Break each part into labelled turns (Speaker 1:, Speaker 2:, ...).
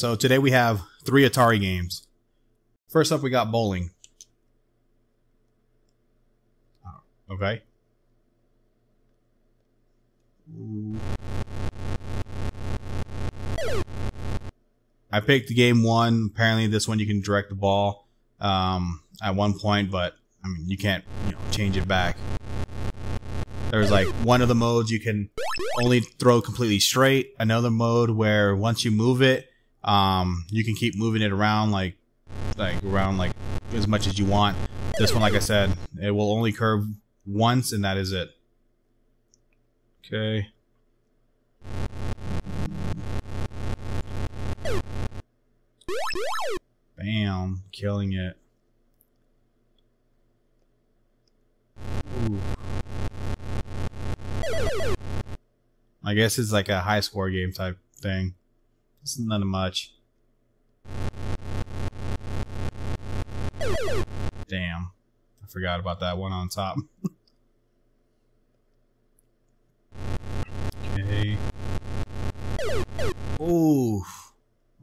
Speaker 1: So today we have three Atari games. First up, we got bowling. Okay. I picked game one. Apparently, this one you can direct the ball um, at one point, but I mean you can't you know, change it back. There's like one of the modes you can only throw completely straight. Another mode where once you move it, um, you can keep moving it around like like around like as much as you want. This one, like I said, it will only curve once, and that is it. Okay. Bam, killing it. Ooh. I guess it's like a high score game type thing. It's nothing much. Damn. I forgot about that one on top. okay. Ooh.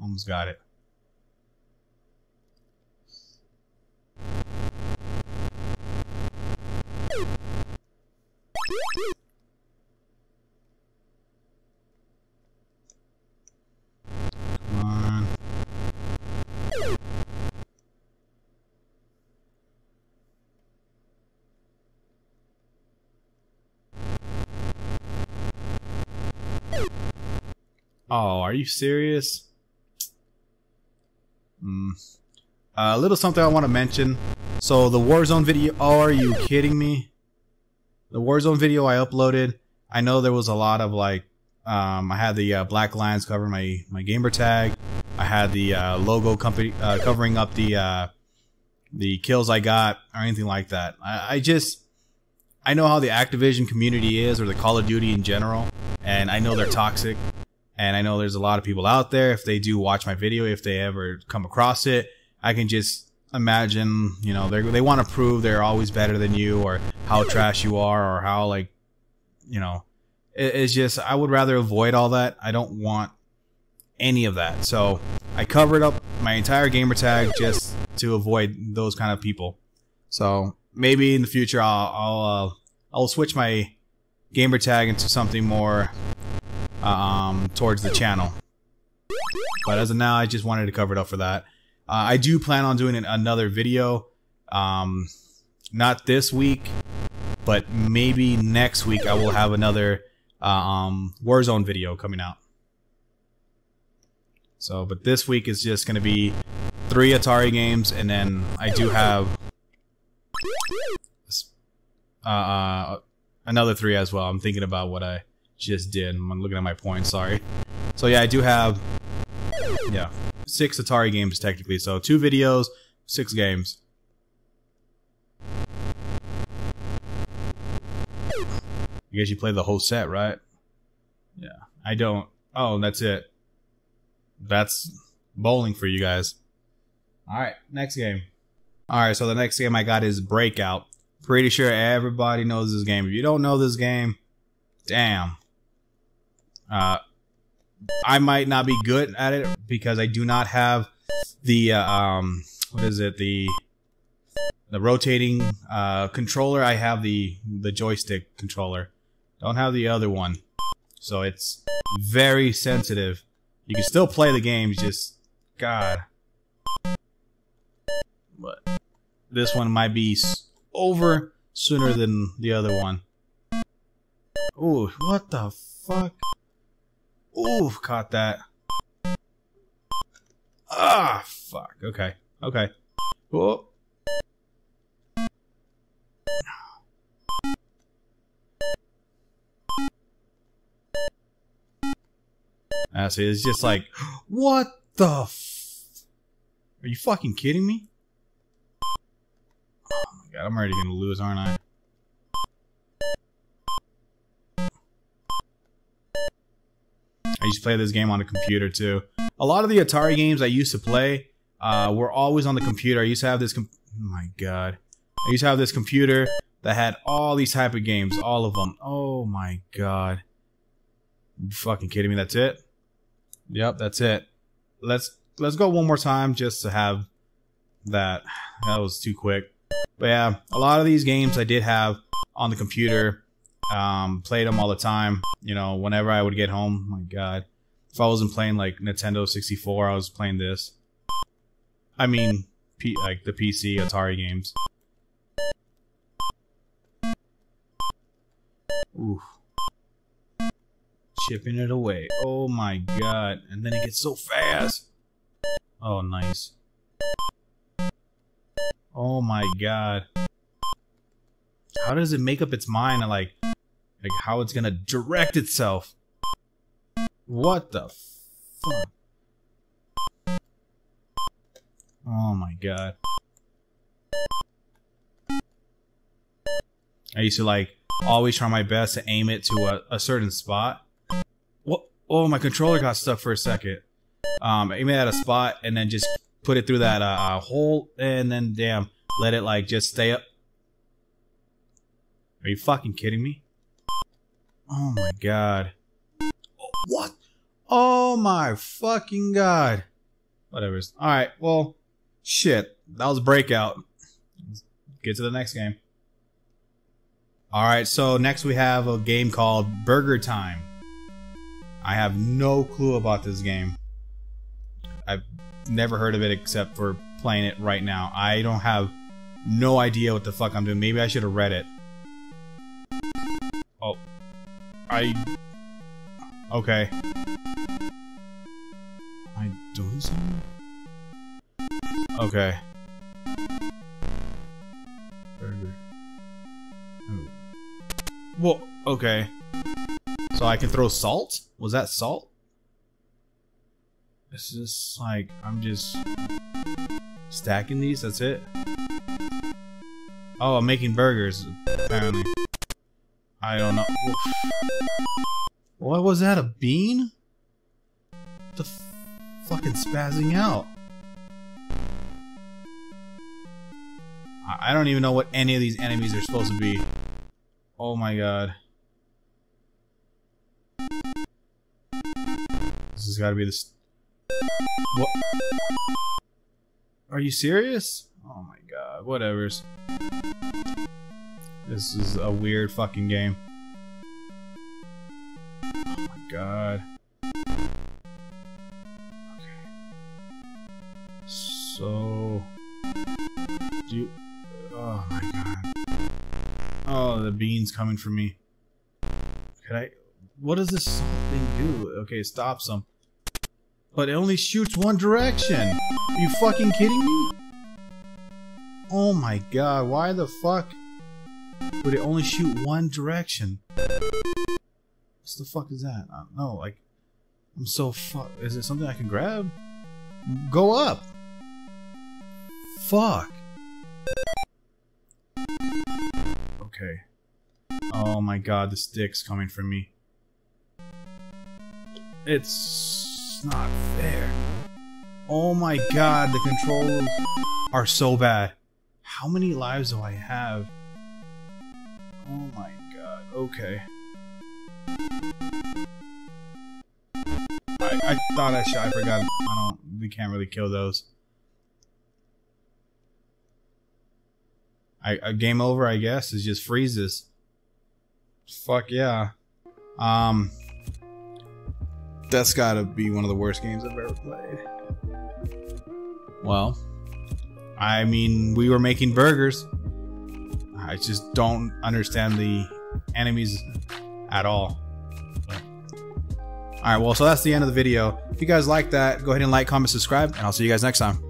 Speaker 1: Almost got it. Come on. Oh, are you serious? Hmm. A little something I want to mention. So the Warzone video. Oh, are you kidding me? The Warzone video I uploaded. I know there was a lot of like. Um, I had the uh, black lines covering my my gamer tag. I had the uh, logo company uh, covering up the uh, the kills I got or anything like that. I, I just I know how the Activision community is or the Call of Duty in general, and I know they're toxic. And I know there's a lot of people out there. If they do watch my video, if they ever come across it, I can just imagine, you know, they they want to prove they're always better than you, or how trash you are, or how like, you know, it, it's just I would rather avoid all that. I don't want any of that. So I covered up my entire gamer tag just to avoid those kind of people. So maybe in the future I'll I'll uh, I'll switch my gamer tag into something more um, towards the channel. But as of now, I just wanted to cover it up for that. Uh, I do plan on doing another video. Um, not this week, but maybe next week I will have another uh, um, Warzone video coming out. So, but this week is just going to be three Atari games, and then I do have uh, uh, another three as well. I'm thinking about what I just did. I'm looking at my points, sorry. So yeah, I do have, yeah, six Atari games technically. So two videos, six games. I guess you play the whole set, right? Yeah, I don't. Oh, that's it. That's bowling for you guys. All right, next game. All right, so the next game I got is Breakout. Pretty sure everybody knows this game. If you don't know this game, damn. Uh, I might not be good at it because I do not have the uh, um what is it the the rotating uh, controller. I have the the joystick controller. Don't have the other one, so it's very sensitive. You can still play the games, just God. But this one might be over sooner than the other one. Oh, what the fuck? Ooh, caught that. Ah, fuck. Okay. Okay. Whoa. I see. It's just like, what the? F Are you fucking kidding me? Oh my god, I'm already gonna lose, aren't I? Used to play this game on a computer too. A lot of the Atari games I used to play uh, were always on the computer. I used to have this. oh my god! I used to have this computer that had all these type of games, all of them. Oh my god! You fucking kidding me? That's it? Yep, that's it. let's let's go one more time just to have that. That was too quick. But yeah, a lot of these games I did have on the computer. Um, played them all the time. You know, whenever I would get home. My God, if I wasn't playing like Nintendo 64, I was playing this. I mean, P like the PC Atari games. Oof. Chipping it away. Oh my god. And then it gets so fast. Oh, nice. Oh my god. How does it make up its mind like, like how it's gonna direct itself? What the fuck? Oh my god. I used to like always try my best to aim it to a, a certain spot. What? Oh, my controller got stuck for a second. Um, aim it at a spot and then just put it through that uh, uh, hole and then damn, let it like just stay up. Are you fucking kidding me? Oh my god. What? Oh my fucking god. Whatever. Alright, well, shit. That was Breakout. Let's get to the next game. Alright, so next we have a game called Burger Time. I have no clue about this game. I've never heard of it except for playing it right now. I don't have no idea what the fuck I'm doing. Maybe I should have read it. I... Okay. I doing? Okay. Burger. Oh. Well, okay. So I can throw salt? Was that salt? It's just like, I'm just stacking these, that's it? Oh, I'm making burgers, apparently. I don't know. What was that, a bean? The fucking spazzing out. I don't even know what any of these enemies are supposed to be. Oh my god. This has got to be this. What? Are you serious? Oh my god. Whatever's. This is a weird fucking game. Oh my god. Okay. So. Do you. Oh my god. Oh, the beans coming for me. Could I... What does this thing do? Okay, it stops them. But it only shoots one direction! Are you fucking kidding me? Oh my god, why the fuck would it only shoot one direction? What the fuck is that? I don't know, like... I'm so fuck... Is it something I can grab? Go up! Fuck! Okay. Oh my god, the stick's coming for me. It's not fair. Oh my god, the controls are so bad. How many lives do I have? Oh my god, okay. I, I thought I should, I forgot. I don't, we can't really kill those. I, a game over, I guess, is just freezes. Fuck yeah. Um, that's gotta be one of the worst games I've ever played. Well, I mean, we were making burgers. I just don't understand the enemies at all. Alright, well, so that's the end of the video. If you guys like that, go ahead and like, comment, subscribe, and I'll see you guys next time.